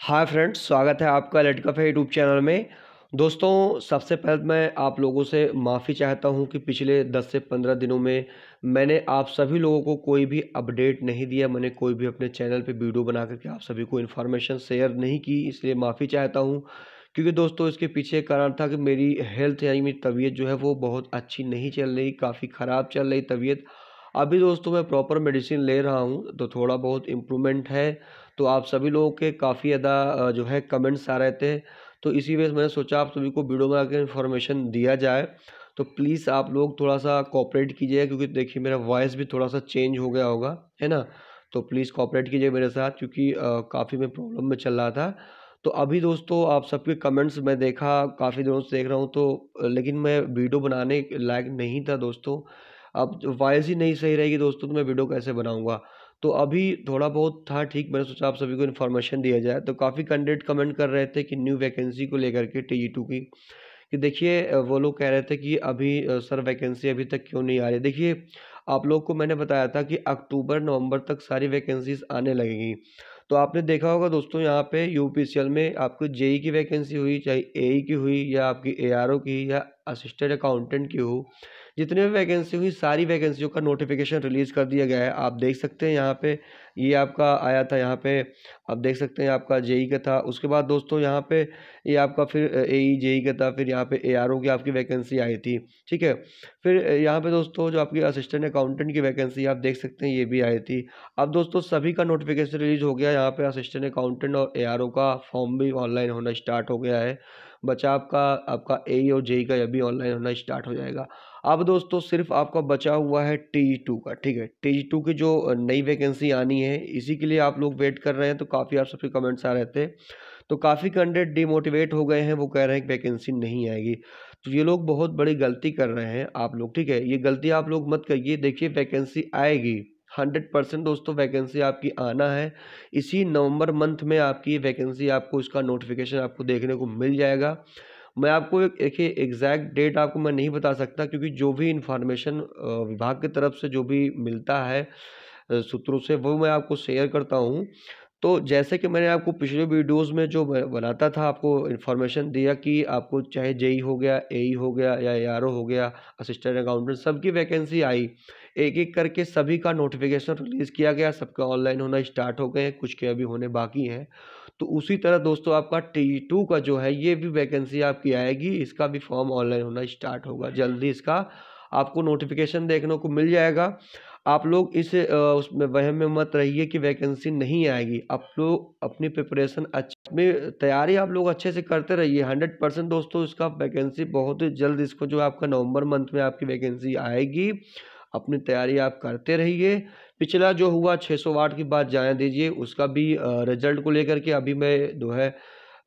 Hi friends, स्वागत है आपका लेट कफे यूट्यूब चैनल में। दोस्तों, सबसे पहले मैं आप लोगों से माफ़ी चाहता हूँ कि पिछले 10 से 15 दिनों में मैंने आप सभी लोगों को कोई भी अपडेट नहीं दिया, मैंने कोई भी अपने चैनल पे वीडियो बना करके आप सभी को इन्फॉर्मेशन शेयर नहीं की, इसलिए माफ़ी चाहता हूँ। क्योंकि दोस्तों, इसके पीछे कारण था कि मेरी हेल्थ यानी मेरी तबीयत जो है वो बहुत अच्छी नहीं चल रही, काफ़ी ख़राब चल रही तबीयत। अभी दोस्तों मैं प्रॉपर मेडिसिन ले रहा हूँ तो थोड़ा बहुत इम्प्रूवमेंट है तो आप सभी लोगों के काफ़ी ज़्यादा जो है कमेंट्स आ रहे थे तो इसी वजह से मैंने सोचा आप सभी को वीडियो बना के इन्फॉर्मेशन दिया जाए तो प्लीज़ आप लोग थोड़ा सा कॉपरेट कीजिए, क्योंकि देखिए मेरा वॉइस भी थोड़ा सा चेंज हो गया होगा, है ना? तो प्लीज़ कॉपरेट कीजिए मेरे साथ, क्योंकि काफ़ी मैं प्रॉब्लम में चल रहा था। तो अभी दोस्तों आप सबके कमेंट्स मैं देखा, काफ़ी दिनों से देख रहा हूँ तो लेकिन मैं वीडियो बनाने लायक नहीं था दोस्तों अब वॉइस ही नहीं सही रहेगी दोस्तों तो मैं वीडियो कैसे बनाऊँगा? तो अभी थोड़ा बहुत था, ठीक, मैंने सोचा आप सभी को इन्फॉर्मेशन दिया जाए। तो काफ़ी कैंडिडेट कमेंट कर रहे थे कि न्यू वैकेंसी को लेकर के टी की। कि देखिए, वो लोग कह रहे थे कि अभी सर वैकेंसी अभी तक क्यों नहीं आ रही? देखिए, आप लोग को मैंने बताया था कि अक्टूबर, नवंबर तक सारी वैकेंसीज आने लगेंगी। तो आपने देखा होगा दोस्तों, यहाँ पे यू में आपको जेई की वैकेंसी हुई, चाहे एई की हुई या आपकी एआरओ की या असिस्टेंट अकाउंटेंट की हो। जितने भी वैकेंसी हुई, सारी वैकेंसियों का नोटिफिकेशन रिलीज़ कर दिया गया है। आप देख सकते हैं यहाँ पे, ये आपका आया था यहाँ पे, आप देख सकते हैं आपका जेई का था। उसके बाद दोस्तों यहाँ पे, ये आपका फिर ए ई, जेई का था, फिर यहाँ पे ए आर ओ की आपकी वैकेंसी आई थी, ठीक है? फिर यहाँ पे दोस्तों जो आपकी असिस्टेंट अकाउंटेंट की वैकेंसी आप देख सकते हैं ये भी आई थी। अब दोस्तों सभी का नोटिफिकेशन रिलीज़ हो गया, यहाँ पे असिस्टेंट अकाउंटेंट और ए आर ओ का फॉर्म भी ऑनलाइन होना स्टार्ट हो गया है। बचा आपका आपका ए और जेई का, यह भी ऑनलाइन होना स्टार्ट हो जाएगा। अब दोस्तों, सिर्फ़ आपका बचा हुआ है टी टू का, ठीक है? टी टू की जो नई वैकेंसी आनी है, इसी के लिए आप लोग वेट कर रहे हैं तो काफ़ी आप सबके कमेंट्स आ रहे थे। तो काफ़ी कैंडिडेट डिमोटिवेट हो गए हैं, वो कह रहे हैं कि वैकेंसी नहीं आएगी। तो ये लोग बहुत बड़ी गलती कर रहे हैं आप लोग, ठीक है? ये गलती आप लोग मत करिए, देखिए वैकेंसी आएगी। हंड्रेड परसेंट दोस्तों वैकेंसी आपकी आना है। इसी नवंबर मंथ में आपकी वैकेंसी, आपको इसका नोटिफिकेशन आपको देखने को मिल जाएगा। मैं आपको एक एक एग्जैक्ट डेट आपको मैं नहीं बता सकता क्योंकि जो भी इंफॉर्मेशन विभाग की तरफ़ से जो भी मिलता है सूत्रों से, वो मैं आपको शेयर करता हूँ। तो जैसे कि मैंने आपको पिछले वीडियोस में जो बनाता था, आपको इन्फॉर्मेशन दिया कि आपको चाहे जेई हो गया ए हो गया या ए हो गया असिस्टेंट अकाउंटेंट सबकी वैकेंसी आई। एक एक करके सभी का नोटिफिकेशन रिलीज़ किया गया, सबका ऑनलाइन होना स्टार्ट हो गए हैं कुछ के अभी होने बाकी हैं। तो उसी तरह दोस्तों आपका टी टू का जो है, ये भी वैकेंसी आपकी आएगी, इसका भी फॉर्म ऑनलाइन होना स्टार्ट होगा, जल्दी इसका आपको नोटिफिकेशन देखने को मिल जाएगा। आप लोग इस उसमें वहम में मत रहिए कि वैकेंसी नहीं आएगी। आप लोग अपनी प्रिपरेशन अच्छी तैयारी आप लोग अच्छे से करते रहिए। हंड्रेड परसेंट दोस्तों, इसका वैकेंसी बहुत ही जल्द इसको जो आपका नवंबर मंथ में आपकी वैकेंसी आएगी। अपनी तैयारी आप करते रहिए। पिछला जो हुआ 600 वाट की बात जाने दीजिए, उसका भी रिज़ल्ट को लेकर के अभी मैं जो है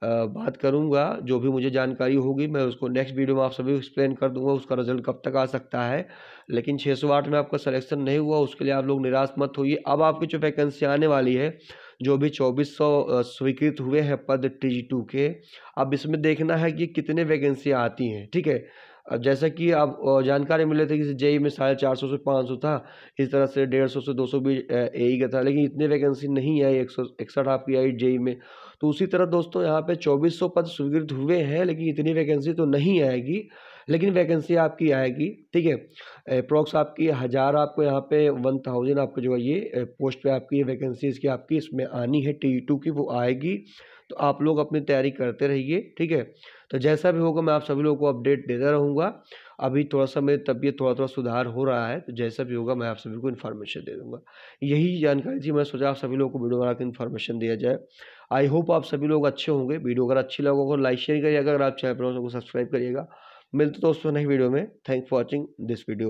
बात करूँगा, जो भी मुझे जानकारी होगी, मैं उसको नेक्स्ट वीडियो में आप सभी एक्सप्लेन कर दूँगा, उसका रिज़ल्ट कब तक आ सकता है। लेकिन छः सौ आठ में आपका सिलेक्शन नहीं हुआ, उसके लिए आप लोग निराश मत होइए। अब आपकी जो वैकेंसी आने वाली है, जो भी चौबीस सौ स्वीकृत हुए हैं पद टी जी टू के, अब इसमें देखना है कि कितने वैकेंसियाँ आती हैं, ठीक है? अब जैसा कि आप जानकारी मिले थे कि जेई में साढ़े चार सौ से पाँच सौ था, इस तरह से डेढ़ सौ से दो सौ भी ए का था, लेकिन इतने वैकेंसी नहीं आई, एक सौ इकसठ आपकी आई जेई में। तो उसी तरह दोस्तों, यहाँ पे चौबीस सौ पद स्वीकृत हुए हैं, लेकिन इतनी वैकेंसी तो नहीं आएगी। लेकिन वैकेंसी आपकी आएगी, ठीक है? अप्रोक्स आपकी हज़ार आपको यहाँ पे वन थाउज़ेंड आपको जो है ये पोस्ट पे आपकी ये वैकेंसी की आपकी इसमें आनी है टी टू की वो आएगी। तो आप लोग अपनी तैयारी करते रहिए, ठीक है? तो जैसा भी होगा मैं आप सभी लोगों को अपडेट देता रहूँगा। अभी थोड़ा सा मेरी तबीयत थोड़ा थोड़ा सुधार हो रहा है तो जैसा भी होगा मैं आप सभी को इन्फॉर्मेशन दे दूँगा। यही जानकारी थी, मैं सोचा आप सभी लोगों को वीडियो बना के इन्फॉर्मेशन दिया जाए। आई होप आप सभी लोग अच्छे होंगे। वीडियो अगर अच्छी लगा को लाइक शेयर करिएगा। अगर आप चैनल पर सब्सक्राइब करिएगा। मिलते दोस्तों नई वीडियो में। Thank for watching this video